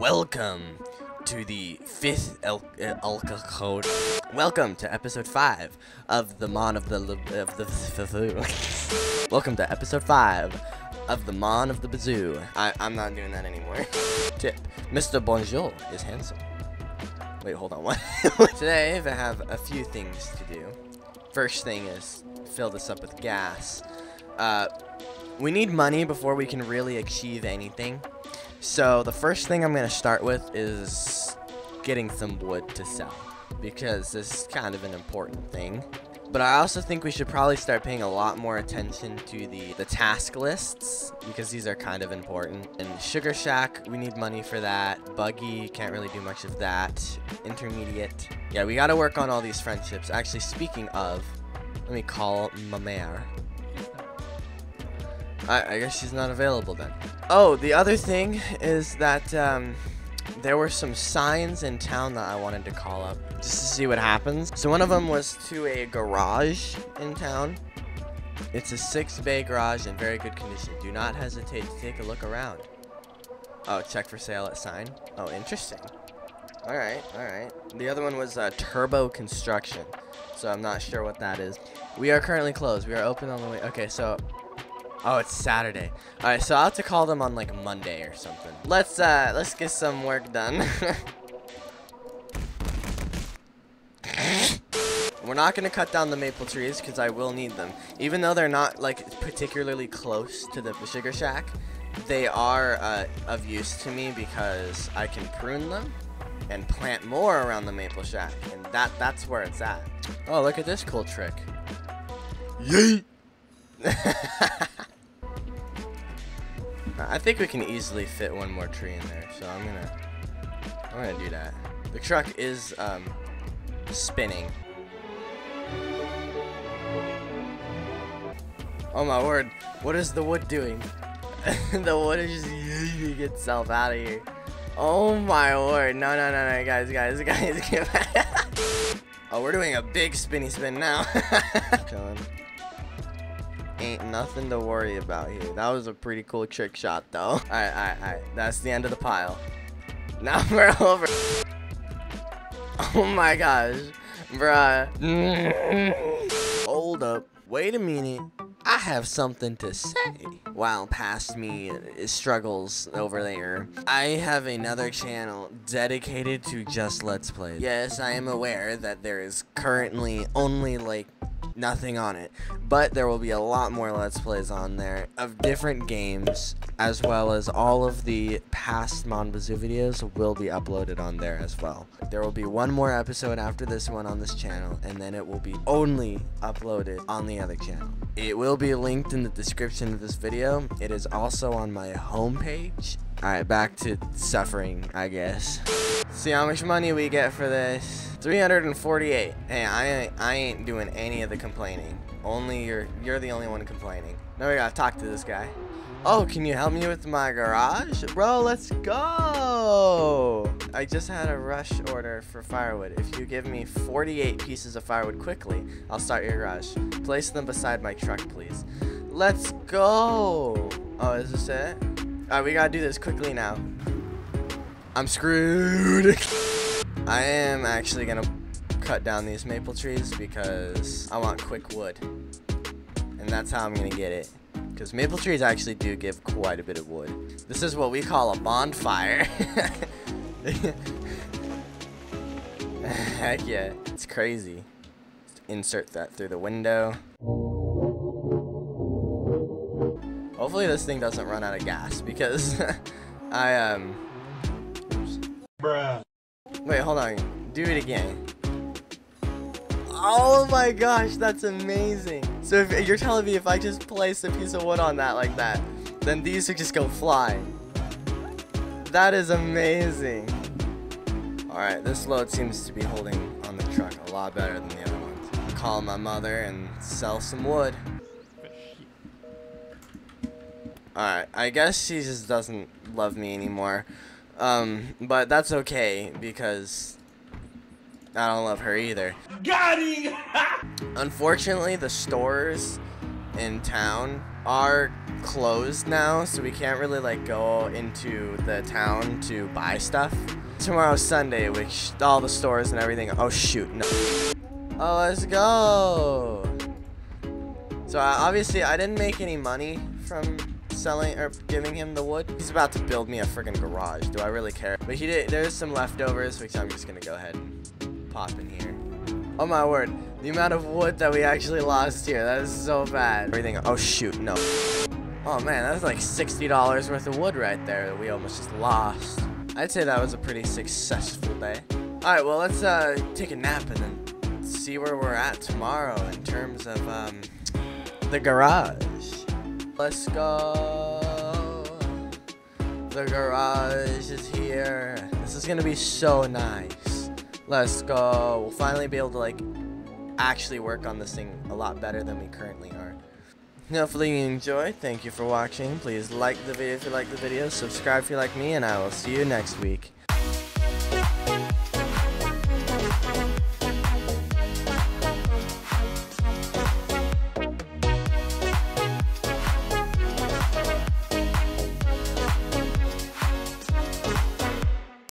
Welcome to the fifth El- uh, Elka Code. Welcome to episode five of the Mon of the of the. Welcome to episode five of the Mon of the Bazou. I I'm not doing that anymore. Tip: Mr. Bonjour is handsome. Wait, hold on. What? Today I have a few things to do. First thing is fill this up with gas. Uh, we need money before we can really achieve anything. So the first thing I'm gonna start with is getting some wood to sell because this is kind of an important thing. But I also think we should probably start paying a lot more attention to the, the task lists because these are kind of important. And Sugar Shack, we need money for that. Buggy, can't really do much of that. Intermediate. Yeah, we gotta work on all these friendships. Actually, speaking of, let me call my. I, I guess she's not available then. Oh, the other thing is that um, there were some signs in town that I wanted to call up just to see what happens. So one of them was to a garage in town. It's a six bay garage in very good condition. Do not hesitate to take a look around. Oh, check for sale at sign. Oh, interesting. All right, all right. The other one was uh, Turbo Construction. So I'm not sure what that is. We are currently closed. We are open on the way. Okay, so Oh, it's Saturday. All right, so I'll have to call them on like Monday or something. Let's uh, let's get some work done. We're not gonna cut down the maple trees because I will need them. Even though they're not like particularly close to the sugar shack, they are uh, of use to me because I can prune them and plant more around the maple shack, and that that's where it's at. Oh, look at this cool trick. Yeet. I think we can easily fit one more tree in there, so I'm gonna I'm gonna do that. The truck is um spinning. Oh my word, what is the wood doing? the wood is just itself out of here. Oh my word, no no no no guys guys guys get back. oh we're doing a big spinny spin now. Ain't nothing to worry about here. That was a pretty cool trick shot, though. Alright, alright, alright. That's the end of the pile. Now we're over. Oh my gosh. Bruh. Hold up. Wait a minute. I have something to say. While past me struggles over there, I have another channel dedicated to just Let's Play. Yes, I am aware that there is currently only like nothing on it. But there will be a lot more Let's Plays on there of different games, as well as all of the past Mon Bazou videos will be uploaded on there as well. There will be one more episode after this one on this channel, and then it will be only uploaded on the other channel. It will be linked in the description of this video. It is also on my homepage. Alright, back to suffering, I guess. See how much money we get for this. 348. Hey, I I ain't doing any of the complaining. Only you're you're the only one complaining. Now we gotta talk to this guy. Oh, can you help me with my garage? Bro, let's go! I just had a rush order for firewood. If you give me 48 pieces of firewood quickly, I'll start your garage. Place them beside my truck, please. Let's go! Oh, is this it? Alright, we gotta do this quickly now. I'm screwed! I am actually gonna cut down these maple trees because I want quick wood. And that's how I'm gonna get it. Because maple trees actually do give quite a bit of wood. This is what we call a bonfire. Heck yeah, it's crazy. Insert that through the window. Hopefully this thing doesn't run out of gas because I um Bruh. Wait, hold on. Do it again. Oh my gosh, that's amazing. So if you're telling me if I just place a piece of wood on that like that, then these would just go flying. That is amazing. Alright, this load seems to be holding on the truck a lot better than the other ones. Call my mother and sell some wood. Alright, I guess she just doesn't love me anymore. Um, but that's okay because I don't love her either. Got him! Unfortunately, the stores in town are closed now, so we can't really like go into the town to buy stuff. Tomorrow's Sunday, which all the stores and everything. Oh shoot, no. Oh, let's go. So uh, obviously, I didn't make any money from selling or giving him the wood. He's about to build me a freaking garage. Do I really care? But he did. There's some leftovers, which I'm just gonna go ahead and pop in here. Oh my word, the amount of wood that we actually lost here. That is so bad. Everything. Oh shoot, no. Oh man, that's like $60 worth of wood right there that we almost just lost. I'd say that was a pretty successful day. Alright, well let's uh, take a nap and then see where we're at tomorrow in terms of um, the garage. Let's go. The garage is here. This is gonna be so nice. Let's go. We'll finally be able to like actually work on this thing a lot better than we currently are. Hopefully you enjoyed. Thank you for watching. Please like the video if you like the video, subscribe if you like me, and I will see you next week.